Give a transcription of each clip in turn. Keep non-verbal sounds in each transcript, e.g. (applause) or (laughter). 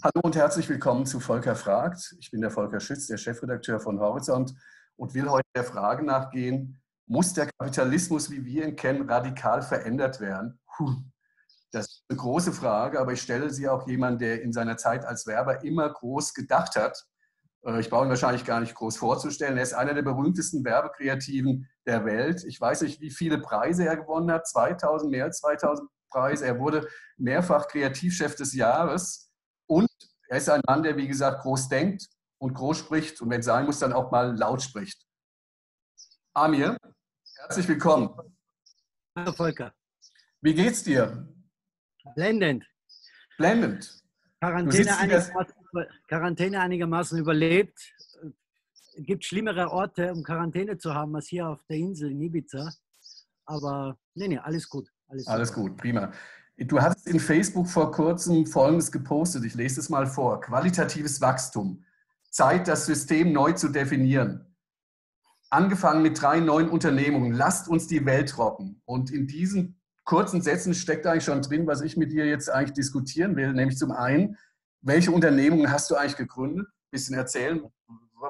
Hallo und herzlich willkommen zu Volker fragt. Ich bin der Volker Schütz, der Chefredakteur von Horizont und will heute der Frage nachgehen, muss der Kapitalismus, wie wir ihn kennen, radikal verändert werden? Das ist eine große Frage, aber ich stelle sie auch jemand, der in seiner Zeit als Werber immer groß gedacht hat. Äh, ich brauche ihn wahrscheinlich gar nicht groß vorzustellen. Er ist einer der berühmtesten Werbekreativen der Welt. Ich weiß nicht, wie viele Preise er gewonnen hat. 2000, mehr als 2000 Preise. Er wurde mehrfach Kreativchef des Jahres. Er ist ein Mann, der, wie gesagt, groß denkt und groß spricht und wenn es sein muss, dann auch mal laut spricht. Amir, herzlich willkommen. Hallo Volker. Wie geht's dir? Blendend. Blendend. Quarantäne einigermaßen, Quarantäne einigermaßen überlebt. Es gibt schlimmere Orte, um Quarantäne zu haben, als hier auf der Insel in Ibiza. Aber nee, nee, alles gut. Alles, alles gut, prima. Du hast in Facebook vor kurzem Folgendes gepostet. Ich lese es mal vor. Qualitatives Wachstum. Zeit, das System neu zu definieren. Angefangen mit drei neuen Unternehmungen. Lasst uns die Welt rocken. Und in diesen kurzen Sätzen steckt eigentlich schon drin, was ich mit dir jetzt eigentlich diskutieren will. Nämlich zum einen, welche Unternehmungen hast du eigentlich gegründet? Ein bisschen erzählen,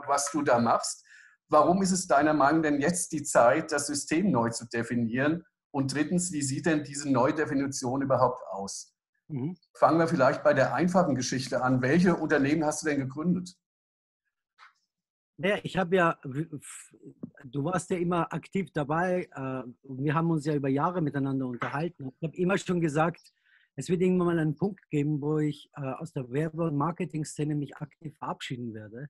was du da machst. Warum ist es deiner Meinung denn jetzt die Zeit, das System neu zu definieren? Und drittens, wie sieht denn diese Neudefinition überhaupt aus? Mhm. Fangen wir vielleicht bei der einfachen Geschichte an. Welche Unternehmen hast du denn gegründet? Ja, ich habe ja, du warst ja immer aktiv dabei. Äh, wir haben uns ja über Jahre miteinander unterhalten. Ich habe immer schon gesagt, es wird irgendwann mal einen Punkt geben, wo ich äh, aus der Werbe- und Marketing-Szene mich aktiv verabschieden werde.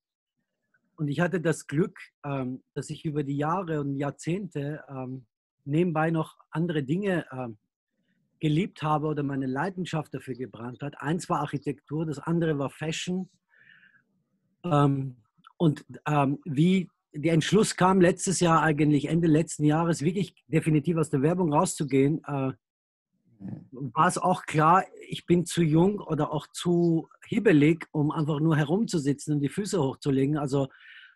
Und ich hatte das Glück, ähm, dass ich über die Jahre und Jahrzehnte ähm, nebenbei noch andere Dinge äh, geliebt habe oder meine Leidenschaft dafür gebrannt hat. Eins war Architektur, das andere war Fashion. Ähm, und ähm, wie der Entschluss kam letztes Jahr eigentlich, Ende letzten Jahres, wirklich definitiv aus der Werbung rauszugehen, äh, war es auch klar, ich bin zu jung oder auch zu hibbelig, um einfach nur herumzusitzen und die Füße hochzulegen. Also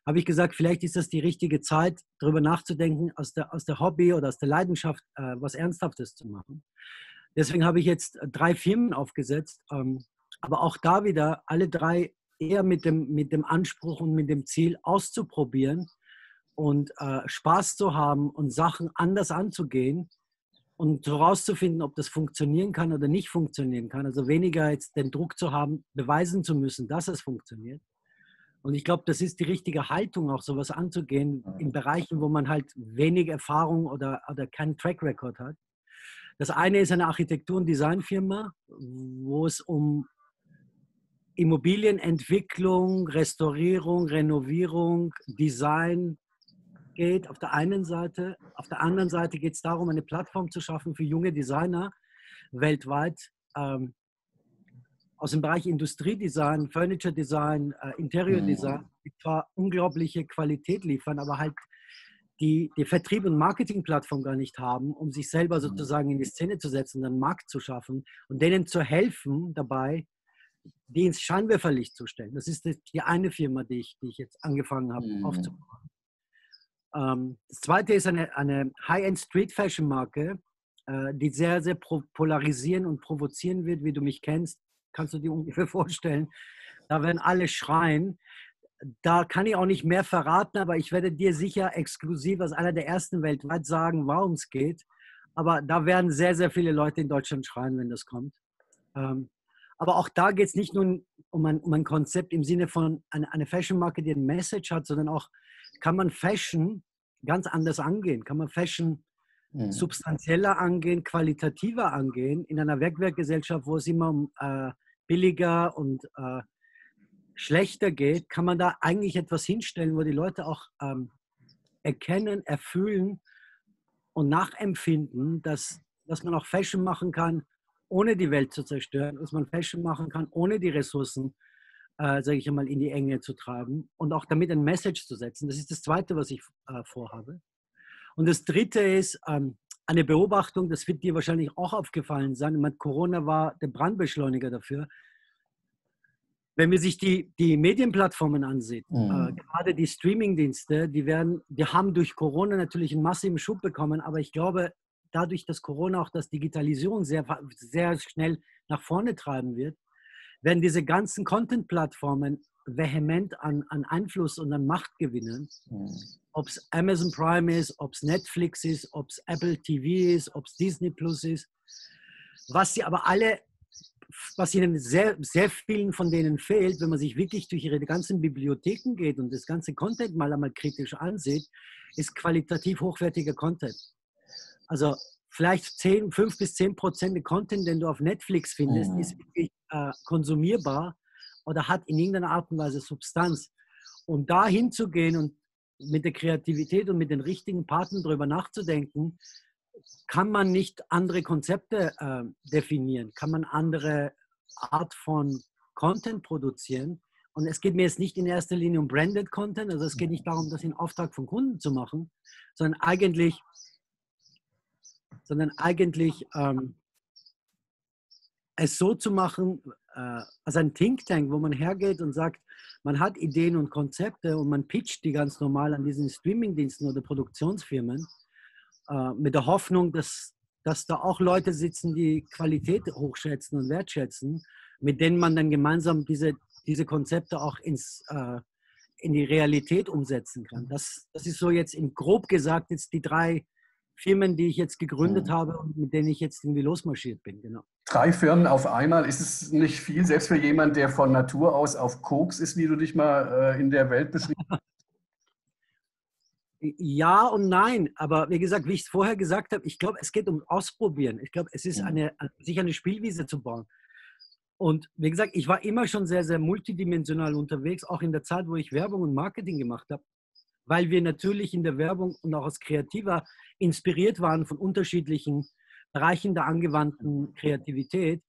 habe ich gesagt, vielleicht ist das die richtige Zeit, darüber nachzudenken, aus der, aus der Hobby oder aus der Leidenschaft äh, was Ernsthaftes zu machen. Deswegen habe ich jetzt drei Firmen aufgesetzt, ähm, aber auch da wieder alle drei eher mit dem, mit dem Anspruch und mit dem Ziel auszuprobieren und äh, Spaß zu haben und Sachen anders anzugehen und herauszufinden, ob das funktionieren kann oder nicht funktionieren kann. Also weniger jetzt den Druck zu haben, beweisen zu müssen, dass es funktioniert, und ich glaube, das ist die richtige Haltung, auch sowas anzugehen in Bereichen, wo man halt wenig Erfahrung oder, oder keinen Track Record hat. Das eine ist eine Architektur- und Designfirma, wo es um Immobilienentwicklung, Restaurierung, Renovierung, Design geht auf der einen Seite. Auf der anderen Seite geht es darum, eine Plattform zu schaffen für junge Designer weltweit, ähm, aus dem Bereich Industriedesign, Furniture Design, äh, Interior mhm. Design, die zwar unglaubliche Qualität liefern, aber halt die, die Vertrieb- und Marketingplattform gar nicht haben, um sich selber mhm. sozusagen in die Szene zu setzen, einen Markt zu schaffen und denen zu helfen dabei, die ins Scheinwerferlicht zu stellen. Das ist die eine Firma, die ich, die ich jetzt angefangen habe mhm. aufzubauen. Ähm, das zweite ist eine, eine High-End Street Fashion Marke, äh, die sehr, sehr polarisieren und provozieren wird, wie du mich kennst kannst du dir (laughs) ungefähr vorstellen. Da werden alle schreien. Da kann ich auch nicht mehr verraten, aber ich werde dir sicher exklusiv als einer der ersten weltweit sagen, warum es geht. Aber da werden sehr, sehr viele Leute in Deutschland schreien, wenn das kommt. Ähm, aber auch da geht es nicht nur um ein, um ein, Konzept im Sinne von eine, Fashion-Marke, die ein Message hat, sondern auch, kann man Fashion ganz anders angehen? Kann man Fashion mhm. substanzieller angehen, qualitativer angehen in einer Werkwerkgesellschaft, wo es immer um äh, billiger und äh, schlechter geht, kann man da eigentlich etwas hinstellen, wo die Leute auch ähm, erkennen, erfüllen und nachempfinden, dass, dass man auch Fashion machen kann, ohne die Welt zu zerstören, dass man Fashion machen kann, ohne die Ressourcen, äh, sage ich einmal, in die Enge zu treiben und auch damit ein Message zu setzen. Das ist das Zweite, was ich äh, vorhabe. Und das Dritte ist ähm, eine Beobachtung, das wird dir wahrscheinlich auch aufgefallen sein. Meine, Corona war der Brandbeschleuniger dafür. Wenn man sich die, die Medienplattformen ansieht, mhm. äh, gerade die Streamingdienste, die, werden, die haben durch Corona natürlich einen massiven Schub bekommen, aber ich glaube, dadurch, dass Corona auch das Digitalisierung sehr, sehr schnell nach vorne treiben wird, werden diese ganzen Content-Plattformen vehement an, an Einfluss und an Macht gewinnen. Mhm. Ob es Amazon Prime ist, ob es Netflix ist, ob es Apple TV ist, ob es Disney Plus ist. Was sie aber alle, was ihnen sehr, sehr vielen von denen fehlt, wenn man sich wirklich durch ihre ganzen Bibliotheken geht und das ganze Content mal einmal kritisch ansieht, ist qualitativ hochwertiger Content. Also vielleicht 10, 5 bis 10 Prozent der Content, den du auf Netflix findest, mhm. ist wirklich äh, konsumierbar oder hat in irgendeiner Art und Weise Substanz. Und da hinzugehen und mit der Kreativität und mit den richtigen Partnern darüber nachzudenken, kann man nicht andere Konzepte äh, definieren, kann man andere Art von Content produzieren. Und es geht mir jetzt nicht in erster Linie um Branded Content, also es geht nicht darum, das in Auftrag von Kunden zu machen, sondern eigentlich, sondern eigentlich ähm, es so zu machen, äh, als ein Think Tank, wo man hergeht und sagt, man hat Ideen und Konzepte und man pitcht die ganz normal an diesen Streamingdiensten oder Produktionsfirmen äh, mit der Hoffnung, dass, dass da auch Leute sitzen, die Qualität hochschätzen und wertschätzen, mit denen man dann gemeinsam diese, diese Konzepte auch ins, äh, in die Realität umsetzen kann. Das, das ist so jetzt in grob gesagt jetzt die drei Firmen, die ich jetzt gegründet mhm. habe und mit denen ich jetzt irgendwie losmarschiert bin. Genau. Drei Firmen auf einmal, ist es nicht viel, selbst für jemanden, der von Natur aus auf Koks ist, wie du dich mal äh, in der Welt beschrieben hast? Ja und nein, aber wie gesagt, wie ich es vorher gesagt habe, ich glaube, es geht um Ausprobieren. Ich glaube, es ist mhm. eine, sich eine Spielwiese zu bauen. Und wie gesagt, ich war immer schon sehr, sehr multidimensional unterwegs, auch in der Zeit, wo ich Werbung und Marketing gemacht habe weil wir natürlich in der Werbung und auch als Kreativer inspiriert waren von unterschiedlichen Bereichen der angewandten Kreativität.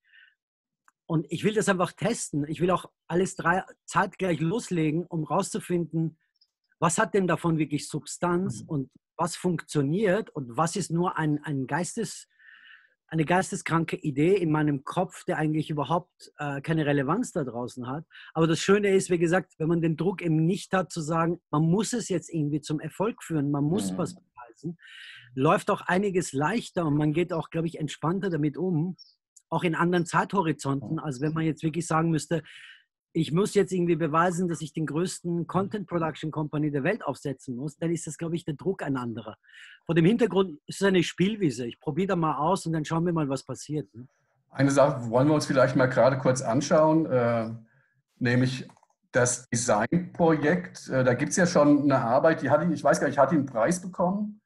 Und ich will das einfach testen. Ich will auch alles drei zeitgleich loslegen, um herauszufinden, was hat denn davon wirklich Substanz mhm. und was funktioniert und was ist nur ein, ein Geistes, eine geisteskranke Idee in meinem Kopf, der eigentlich überhaupt äh, keine Relevanz da draußen hat. Aber das Schöne ist, wie gesagt, wenn man den Druck eben nicht hat, zu sagen, man muss es jetzt irgendwie zum Erfolg führen, man muss mhm. was beweisen, läuft auch einiges leichter und man geht auch, glaube ich, entspannter damit um, auch in anderen Zeithorizonten, als wenn man jetzt wirklich sagen müsste, ich muss jetzt irgendwie beweisen, dass ich den größten Content Production Company der Welt aufsetzen muss, dann ist das, glaube ich, der Druck ein anderer. Vor dem Hintergrund ist es eine Spielwiese. Ich probiere da mal aus und dann schauen wir mal, was passiert. Ne? Eine Sache wollen wir uns vielleicht mal gerade kurz anschauen, äh, nämlich das Designprojekt. Äh, da gibt es ja schon eine Arbeit, die hat, ich weiß gar nicht, hat die einen Preis bekommen?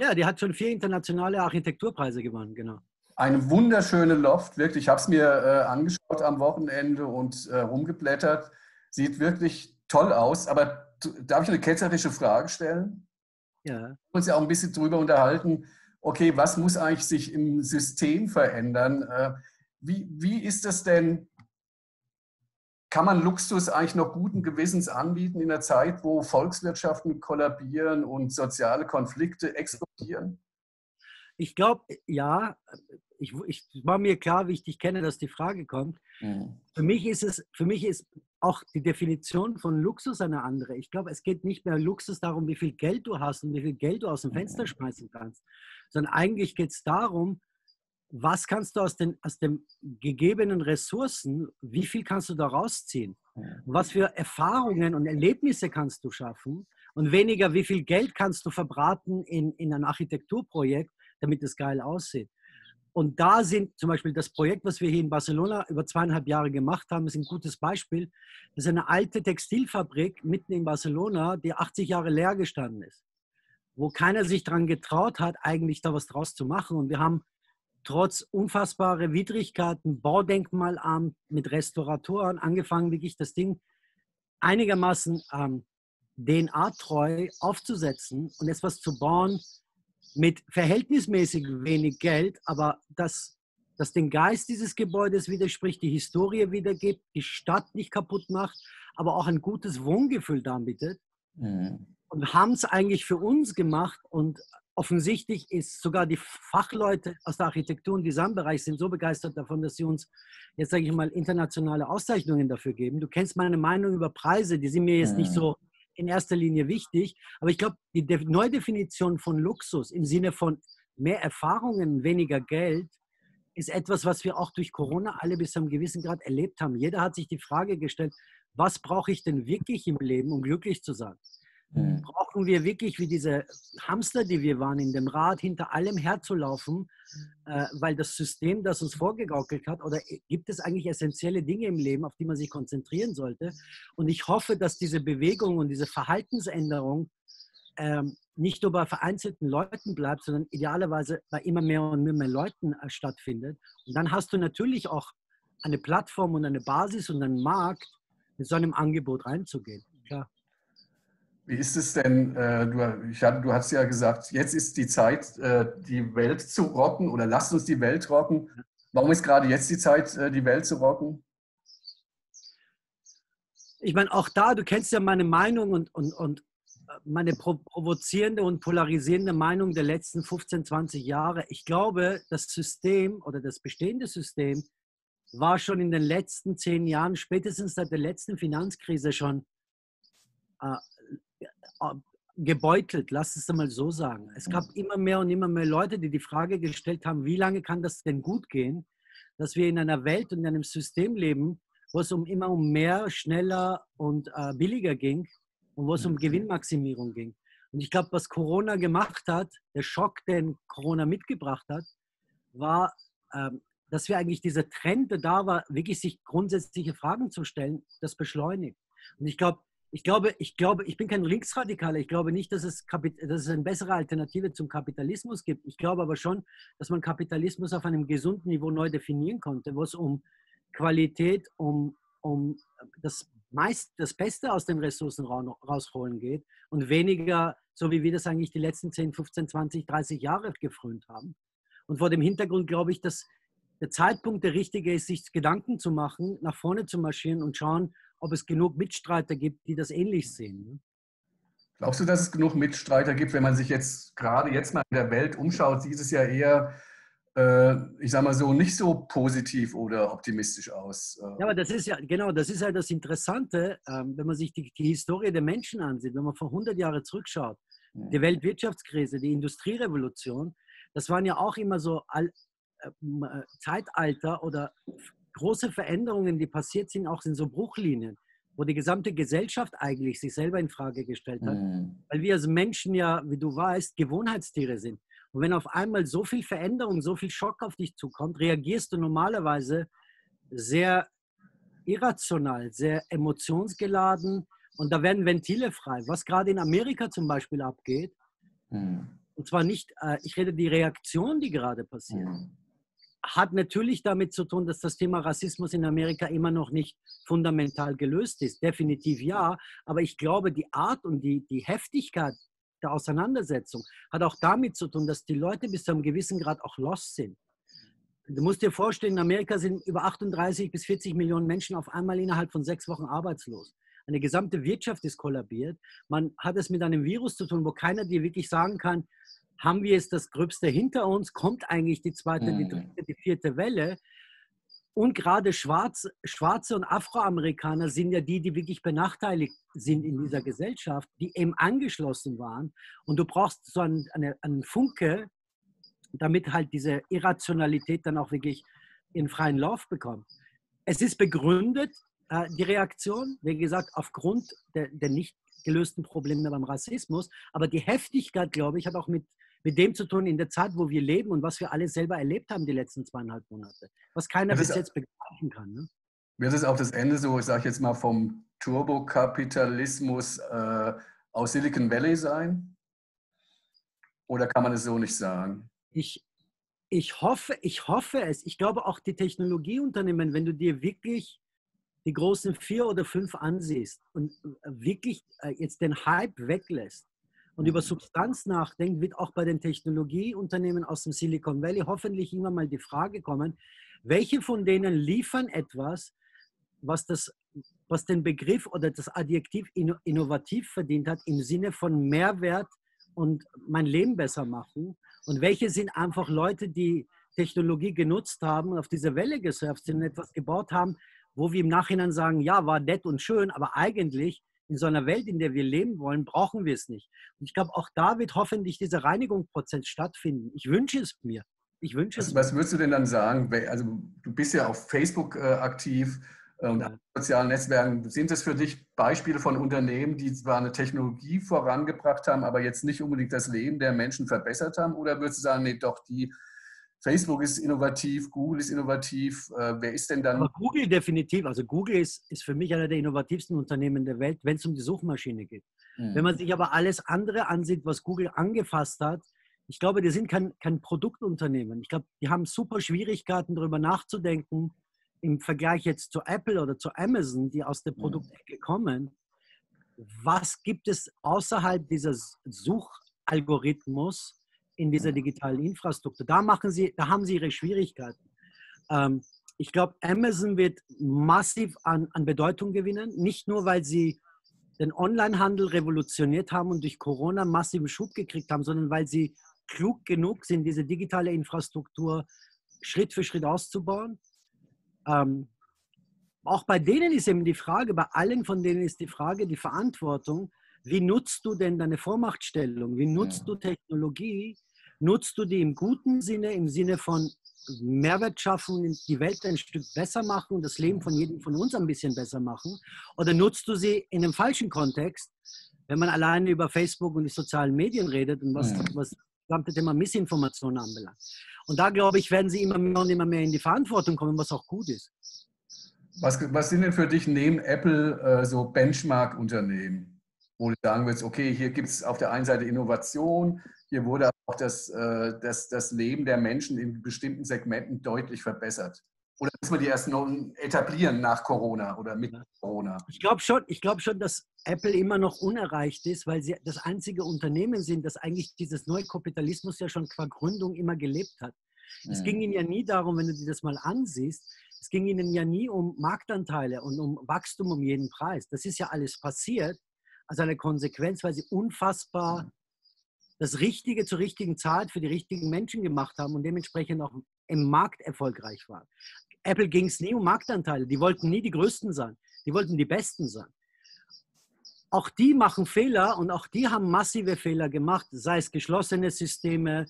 Ja, die hat schon vier internationale Architekturpreise gewonnen, genau eine wunderschöne Loft, wirklich. Ich habe es mir äh, angeschaut am Wochenende und äh, rumgeblättert. Sieht wirklich toll aus. Aber darf ich eine ketzerische Frage stellen? Ja. Wir uns ja auch ein bisschen darüber unterhalten, okay, was muss eigentlich sich im System verändern? Äh, wie, wie ist das denn? Kann man Luxus eigentlich noch guten Gewissens anbieten in einer Zeit, wo Volkswirtschaften kollabieren und soziale Konflikte explodieren? Ich glaube, ja, ich, ich war mir klar, wie ich dich kenne, dass die Frage kommt. Mhm. Für mich ist es, für mich ist auch die Definition von Luxus eine andere. Ich glaube, es geht nicht mehr Luxus darum, wie viel Geld du hast und wie viel Geld du aus dem Fenster mhm. schmeißen kannst, sondern eigentlich geht es darum, was kannst du aus den, aus den gegebenen Ressourcen, wie viel kannst du da rausziehen? Was für Erfahrungen und Erlebnisse kannst du schaffen? Und weniger, wie viel Geld kannst du verbraten in, in ein Architekturprojekt, damit es geil aussieht. Und da sind zum Beispiel das Projekt, was wir hier in Barcelona über zweieinhalb Jahre gemacht haben, ist ein gutes Beispiel. Das ist eine alte Textilfabrik mitten in Barcelona, die 80 Jahre leer gestanden ist, wo keiner sich daran getraut hat, eigentlich da was draus zu machen. Und wir haben trotz unfassbarer Widrigkeiten, Baudenkmalamt mit Restauratoren angefangen, wirklich das Ding einigermaßen ähm, DNA-treu aufzusetzen und etwas zu bauen, mit verhältnismäßig wenig Geld, aber das, das den Geist dieses Gebäudes widerspricht, die Historie wiedergibt, die Stadt nicht kaputt macht, aber auch ein gutes Wohngefühl anbietet. Mhm. Und haben es eigentlich für uns gemacht und offensichtlich ist sogar die Fachleute aus der Architektur- und Designbereich sind so begeistert davon, dass sie uns jetzt sage ich mal internationale Auszeichnungen dafür geben. Du kennst meine Meinung über Preise, die sind mir jetzt nicht mhm. so in erster Linie wichtig. Aber ich glaube, die Neudefinition von Luxus im Sinne von mehr Erfahrungen, weniger Geld, ist etwas, was wir auch durch Corona alle bis zu einem gewissen Grad erlebt haben. Jeder hat sich die Frage gestellt, was brauche ich denn wirklich im Leben, um glücklich zu sein? Mhm. Brauchen wir wirklich wie diese Hamster, die wir waren, in dem Rad hinter allem herzulaufen, äh, weil das System das uns vorgegaukelt hat? Oder gibt es eigentlich essentielle Dinge im Leben, auf die man sich konzentrieren sollte? Und ich hoffe, dass diese Bewegung und diese Verhaltensänderung ähm, nicht nur bei vereinzelten Leuten bleibt, sondern idealerweise bei immer mehr und mehr, mehr Leuten äh, stattfindet. Und dann hast du natürlich auch eine Plattform und eine Basis und einen Markt, mit so einem Angebot reinzugehen. Wie ist es denn, äh, du, ich, du hast ja gesagt, jetzt ist die Zeit, äh, die Welt zu rocken oder lasst uns die Welt rocken. Warum ist gerade jetzt die Zeit, äh, die Welt zu rocken? Ich meine, auch da, du kennst ja meine Meinung und, und, und meine provozierende und polarisierende Meinung der letzten 15, 20 Jahre. Ich glaube, das System oder das bestehende System war schon in den letzten zehn Jahren, spätestens seit der letzten Finanzkrise schon äh, äh, gebeutelt, lass es mal so sagen. Es gab immer mehr und immer mehr Leute, die die Frage gestellt haben, wie lange kann das denn gut gehen, dass wir in einer Welt und in einem System leben, wo es um immer um mehr, schneller und äh, billiger ging und wo es um Gewinnmaximierung ging. Und ich glaube, was Corona gemacht hat, der Schock, den Corona mitgebracht hat, war, ähm, dass wir eigentlich dieser Trend, der da war, wirklich sich grundsätzliche Fragen zu stellen, das beschleunigt. Und ich glaube, ich glaube, ich glaube, ich bin kein Linksradikaler. Ich glaube nicht, dass es, dass es eine bessere Alternative zum Kapitalismus gibt. Ich glaube aber schon, dass man Kapitalismus auf einem gesunden Niveau neu definieren konnte, wo es um Qualität, um, um das meist das Beste aus den Ressourcen rausholen geht und weniger, so wie wir das eigentlich die letzten 10, 15, 20, 30 Jahre gefrönt haben. Und vor dem Hintergrund glaube ich, dass der Zeitpunkt der richtige ist, sich Gedanken zu machen, nach vorne zu marschieren und schauen, ob es genug Mitstreiter gibt, die das ähnlich sehen. Ne? Glaubst du, dass es genug Mitstreiter gibt, wenn man sich jetzt gerade jetzt mal in der Welt umschaut, sieht es ja eher, äh, ich sage mal so, nicht so positiv oder optimistisch aus. Äh. Ja, aber das ist ja, genau, das ist ja das Interessante, ähm, wenn man sich die, die Historie der Menschen ansieht, wenn man vor 100 Jahren zurückschaut, hm. die Weltwirtschaftskrise, die Industrierevolution, das waren ja auch immer so all, äh, Zeitalter oder große Veränderungen, die passiert sind, auch in so Bruchlinien, wo die gesamte Gesellschaft eigentlich sich selber in Frage gestellt hat. Mhm. Weil wir als Menschen ja, wie du weißt, Gewohnheitstiere sind. Und wenn auf einmal so viel Veränderung, so viel Schock auf dich zukommt, reagierst du normalerweise sehr irrational, sehr emotionsgeladen und da werden Ventile frei. Was gerade in Amerika zum Beispiel abgeht, mhm. und zwar nicht, äh, ich rede die Reaktion, die gerade passiert. Mhm hat natürlich damit zu tun, dass das Thema Rassismus in Amerika immer noch nicht fundamental gelöst ist. Definitiv ja. Aber ich glaube, die Art und die, die Heftigkeit der Auseinandersetzung hat auch damit zu tun, dass die Leute bis zu einem gewissen Grad auch lost sind. Du musst dir vorstellen, in Amerika sind über 38 bis 40 Millionen Menschen auf einmal innerhalb von sechs Wochen arbeitslos. Eine gesamte Wirtschaft ist kollabiert. Man hat es mit einem Virus zu tun, wo keiner dir wirklich sagen kann, haben wir jetzt das Gröbste hinter uns? Kommt eigentlich die zweite, die mhm. dritte, die vierte Welle? Und gerade Schwarz, Schwarze und Afroamerikaner sind ja die, die wirklich benachteiligt sind in dieser Gesellschaft, die eben angeschlossen waren. Und du brauchst so einen, eine, einen Funke, damit halt diese Irrationalität dann auch wirklich in freien Lauf bekommt. Es ist begründet, äh, die Reaktion, wie gesagt, aufgrund der, der nicht gelösten Probleme beim Rassismus. Aber die Heftigkeit, glaube ich, hat auch mit mit dem zu tun in der Zeit, wo wir leben und was wir alle selber erlebt haben die letzten zweieinhalb Monate. Was keiner bis jetzt begreifen kann. Ne? Wird es auch das Ende so, ich sage jetzt mal, vom Turbokapitalismus äh, aus Silicon Valley sein? Oder kann man es so nicht sagen? Ich, ich, hoffe, ich hoffe es. Ich glaube auch die Technologieunternehmen, wenn du dir wirklich die großen vier oder fünf ansiehst und äh, wirklich äh, jetzt den Hype weglässt, und über Substanz nachdenkt, wird auch bei den Technologieunternehmen aus dem Silicon Valley hoffentlich immer mal die Frage kommen, welche von denen liefern etwas, was, das, was den Begriff oder das Adjektiv innovativ verdient hat im Sinne von Mehrwert und mein Leben besser machen? Und welche sind einfach Leute, die Technologie genutzt haben, auf diese Welle gesurft sind und etwas gebaut haben, wo wir im Nachhinein sagen, ja, war nett und schön, aber eigentlich in so einer Welt, in der wir leben wollen, brauchen wir es nicht. Und ich glaube, auch da wird hoffentlich dieser Reinigungsprozess stattfinden. Ich wünsche es mir. Ich wünsche es. Was, was würdest du denn dann sagen? Also du bist ja auf Facebook äh, aktiv äh, und ja. sozialen Netzwerken. Sind das für dich Beispiele von Unternehmen, die zwar eine Technologie vorangebracht haben, aber jetzt nicht unbedingt das Leben der Menschen verbessert haben? Oder würdest du sagen, nee, doch, die Facebook ist innovativ, Google ist innovativ. Äh, wer ist denn dann? Aber Google definitiv. Also Google ist, ist für mich einer der innovativsten Unternehmen der Welt, wenn es um die Suchmaschine geht. Mhm. Wenn man sich aber alles andere ansieht, was Google angefasst hat, ich glaube, die sind kein, kein Produktunternehmen. Ich glaube, die haben super Schwierigkeiten, darüber nachzudenken, im Vergleich jetzt zu Apple oder zu Amazon, die aus der mhm. Produktecke kommen. Was gibt es außerhalb dieses Suchalgorithmus in dieser digitalen Infrastruktur? Da, machen sie, da haben sie ihre Schwierigkeiten. Ähm, ich glaube, Amazon wird massiv an, an Bedeutung gewinnen, nicht nur, weil sie den Onlinehandel revolutioniert haben und durch Corona massiven Schub gekriegt haben, sondern weil sie klug genug sind, diese digitale Infrastruktur Schritt für Schritt auszubauen. Ähm, auch bei denen ist eben die Frage, bei allen von denen ist die Frage, die Verantwortung, wie nutzt du denn deine Vormachtstellung? Wie nutzt du Technologie? Nutzt du die im guten Sinne, im Sinne von Mehrwert schaffen, die Welt ein Stück besser machen und das Leben von jedem von uns ein bisschen besser machen? Oder nutzt du sie in einem falschen Kontext, wenn man alleine über Facebook und die sozialen Medien redet und was, was gesamte Thema Missinformation anbelangt. Und da, glaube ich, werden sie immer mehr und immer mehr in die Verantwortung kommen, was auch gut ist. Was, was sind denn für dich neben Apple äh, so Benchmark-Unternehmen, wo du sagen willst, okay, hier gibt es auf der einen Seite Innovation, hier wurde auch das, äh, das, das Leben der Menschen in bestimmten Segmenten deutlich verbessert? Oder muss man die erst noch etablieren nach Corona oder mit Corona? Ich glaube schon, glaub schon, dass Apple immer noch unerreicht ist, weil sie das einzige Unternehmen sind, das eigentlich dieses Neukapitalismus ja schon qua Gründung immer gelebt hat. Mhm. Es ging ihnen ja nie darum, wenn du dir das mal ansiehst, es ging ihnen ja nie um Marktanteile und um Wachstum um jeden Preis. Das ist ja alles passiert als eine Konsequenz, weil sie unfassbar das Richtige zur richtigen Zeit für die richtigen Menschen gemacht haben und dementsprechend auch im Markt erfolgreich waren. Apple ging es nie um Marktanteile. Die wollten nie die Größten sein. Die wollten die Besten sein. Auch die machen Fehler und auch die haben massive Fehler gemacht, sei es geschlossene Systeme,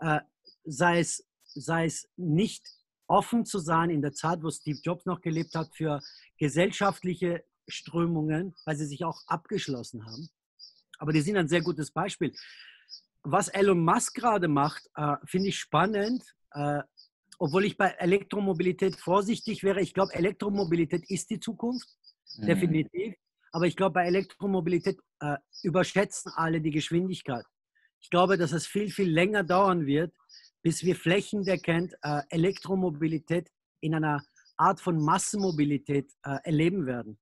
äh, sei, es, sei es nicht offen zu sein in der Zeit, wo Steve Jobs noch gelebt hat, für gesellschaftliche Strömungen, weil sie sich auch abgeschlossen haben. Aber die sind ein sehr gutes Beispiel. Was Elon Musk gerade macht, äh, finde ich spannend. Äh, obwohl ich bei Elektromobilität vorsichtig wäre. Ich glaube, Elektromobilität ist die Zukunft, mhm. definitiv. Aber ich glaube, bei Elektromobilität äh, überschätzen alle die Geschwindigkeit. Ich glaube, dass es viel, viel länger dauern wird, bis wir flächendeckend äh, Elektromobilität in einer Art von Massenmobilität äh, erleben werden.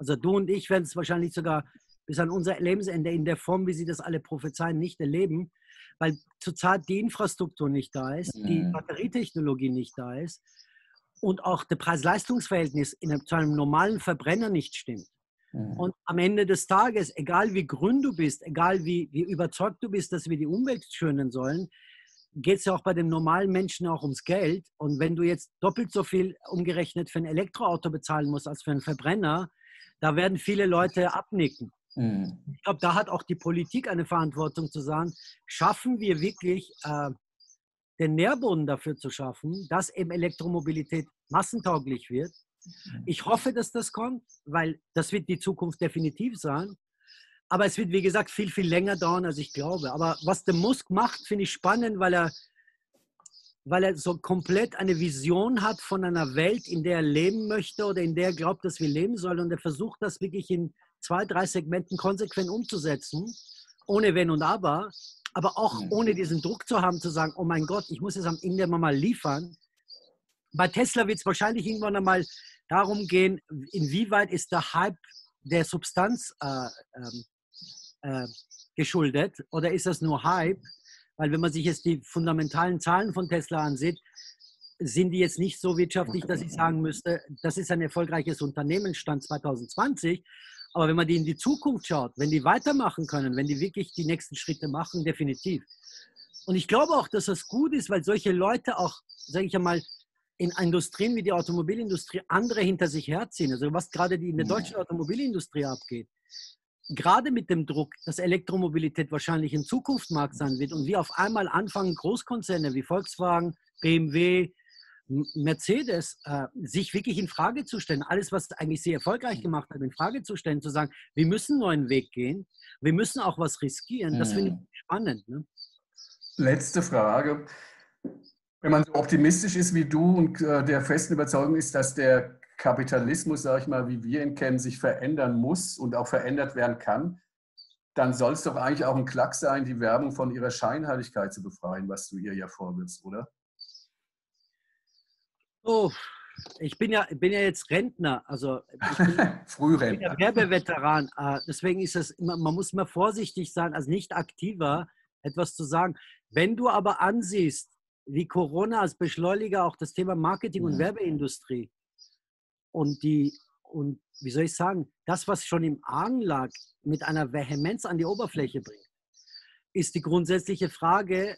Also du und ich werden es wahrscheinlich sogar bis an unser Lebensende in der Form, wie sie das alle prophezeien, nicht erleben weil zurzeit die Infrastruktur nicht da ist, mhm. die Batterietechnologie nicht da ist und auch das Preis-Leistungs-Verhältnis zu einem normalen Verbrenner nicht stimmt. Mhm. Und am Ende des Tages, egal wie grün du bist, egal wie, wie überzeugt du bist, dass wir die Umwelt schönen sollen, geht es ja auch bei den normalen Menschen auch ums Geld. Und wenn du jetzt doppelt so viel umgerechnet für ein Elektroauto bezahlen musst als für einen Verbrenner, da werden viele Leute abnicken. Mhm. Ich glaube, da hat auch die Politik eine Verantwortung zu sagen, schaffen wir wirklich äh, den Nährboden dafür zu schaffen, dass eben Elektromobilität massentauglich wird. Mhm. Ich hoffe, dass das kommt, weil das wird die Zukunft definitiv sein. Aber es wird, wie gesagt, viel, viel länger dauern, als ich glaube. Aber was der Musk macht, finde ich spannend, weil er, weil er so komplett eine Vision hat von einer Welt, in der er leben möchte oder in der er glaubt, dass wir leben sollen. Und er versucht das wirklich in zwei, drei Segmenten konsequent umzusetzen, ohne Wenn und Aber, aber auch mhm. ohne diesen Druck zu haben, zu sagen, oh mein Gott, ich muss es am Ende mal liefern. Bei Tesla wird es wahrscheinlich irgendwann einmal darum gehen, inwieweit ist der Hype der Substanz äh, ähm, äh, geschuldet oder ist das nur Hype? Weil wenn man sich jetzt die fundamentalen Zahlen von Tesla ansieht, sind die jetzt nicht so wirtschaftlich, dass ich sagen müsste, das ist ein erfolgreiches Unternehmen, Stand 2020. Aber wenn man die in die Zukunft schaut, wenn die weitermachen können, wenn die wirklich die nächsten Schritte machen, definitiv. Und ich glaube auch, dass das gut ist, weil solche Leute auch, sage ich einmal, in Industrien wie die Automobilindustrie andere hinter sich herziehen. Also was gerade in der deutschen Automobilindustrie abgeht. Gerade mit dem Druck, dass Elektromobilität wahrscheinlich in Zukunft Markt sein wird und wir auf einmal anfangen, Großkonzerne wie Volkswagen, BMW, Mercedes äh, sich wirklich in Frage zu stellen, alles, was eigentlich sehr erfolgreich gemacht hat, in Frage zu stellen, zu sagen, wir müssen einen neuen Weg gehen, wir müssen auch was riskieren. Das finde ich spannend. Ne? Letzte Frage. Wenn man so optimistisch ist wie du und äh, der festen Überzeugung ist, dass der Kapitalismus, sage ich mal, wie wir ihn kennen, sich verändern muss und auch verändert werden kann, dann soll es doch eigentlich auch ein Klack sein, die Werbung von ihrer Scheinheiligkeit zu befreien, was du ihr ja vorwirfst, oder? Oh, ich bin ja, bin ja jetzt Rentner, also ich bin, (laughs) Frührentner. Ich bin ja Werbeveteran. Äh, deswegen ist es, immer, man muss immer vorsichtig sein, als nicht aktiver etwas zu sagen. Wenn du aber ansiehst, wie Corona als Beschleuniger auch das Thema Marketing und Werbeindustrie und die und wie soll ich sagen, das, was schon im Argen lag, mit einer Vehemenz an die Oberfläche bringt, ist die grundsätzliche Frage,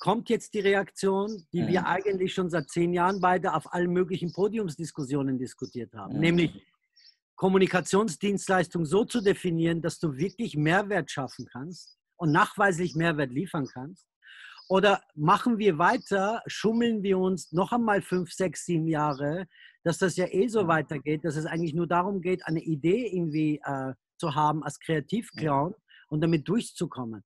kommt jetzt die Reaktion, die ja. wir eigentlich schon seit zehn Jahren beide auf allen möglichen Podiumsdiskussionen diskutiert haben, ja. nämlich Kommunikationsdienstleistung so zu definieren, dass du wirklich Mehrwert schaffen kannst und nachweislich Mehrwert liefern kannst. Oder machen wir weiter, schummeln wir uns noch einmal fünf, sechs, sieben Jahre, dass das ja eh so weitergeht, dass es eigentlich nur darum geht, eine Idee irgendwie äh, zu haben als Kreativclown und damit durchzukommen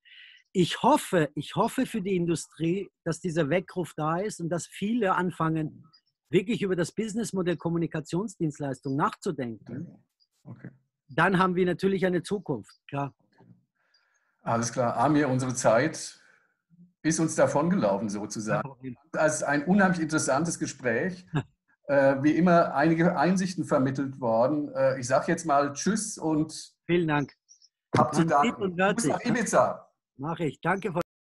ich hoffe, ich hoffe für die Industrie, dass dieser Weckruf da ist und dass viele anfangen, wirklich über das Businessmodell Kommunikationsdienstleistung nachzudenken. Okay. Dann haben wir natürlich eine Zukunft, klar. Alles klar. Amir, unsere Zeit ist uns davongelaufen sozusagen. Das ist ein unheimlich interessantes Gespräch. äh, wie immer einige Einsichten vermittelt worden. Äh, ich sage jetzt mal Tschüss und vielen Dank. Habt zu Dank. Bis nach Ibiza. Mache ich. Danke,